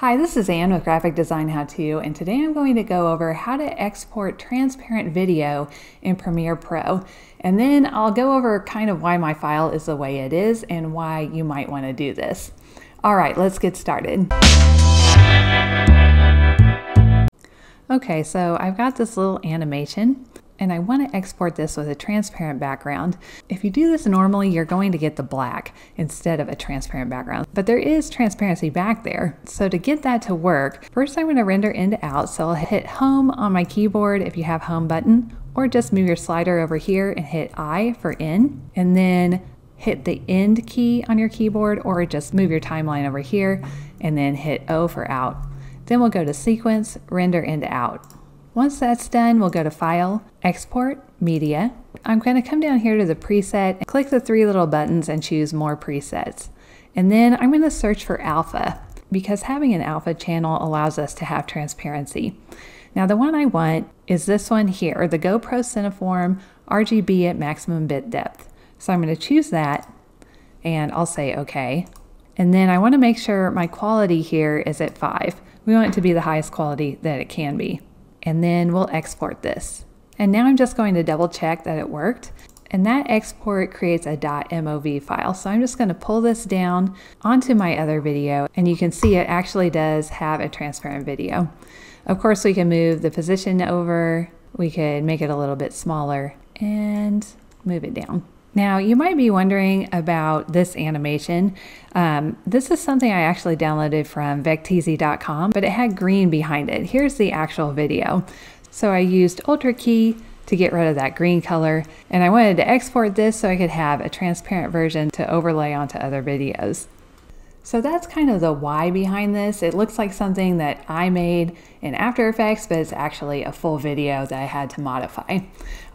Hi, this is Ann with Graphic Design How To, and today I'm going to go over how to export transparent video in Premiere Pro. And then I'll go over kind of why my file is the way it is and why you might want to do this. All right, let's get started. Okay, so I've got this little animation and I want to export this with a transparent background. If you do this normally, you're going to get the black instead of a transparent background, but there is transparency back there. So to get that to work, first I'm going to render in to out. So I'll hit home on my keyboard if you have home button, or just move your slider over here and hit I for in, and then hit the end key on your keyboard, or just move your timeline over here and then hit O for out. Then we'll go to sequence, render in to out. Once that's done, we'll go to File, Export, Media. I'm going to come down here to the preset, and click the three little buttons and choose More Presets. And then I'm going to search for Alpha because having an alpha channel allows us to have transparency. Now the one I want is this one here, the GoPro Cineform RGB at maximum bit depth. So I'm going to choose that and I'll say OK. And then I want to make sure my quality here is at 5. We want it to be the highest quality that it can be and then we'll export this. And now I'm just going to double check that it worked. And that export creates a .mov file. So I'm just going to pull this down onto my other video and you can see it actually does have a transparent video. Of course, we can move the position over, we could make it a little bit smaller and move it down. Now, you might be wondering about this animation. Um, this is something I actually downloaded from vecteezy.com, but it had green behind it. Here's the actual video. So I used Ultra Key to get rid of that green color, and I wanted to export this so I could have a transparent version to overlay onto other videos. So that's kind of the why behind this. It looks like something that I made in After Effects, but it's actually a full video that I had to modify.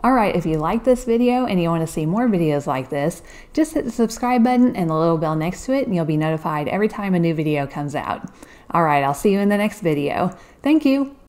All right, if you like this video and you want to see more videos like this, just hit the subscribe button and the little bell next to it and you'll be notified every time a new video comes out. All right, I'll see you in the next video. Thank you.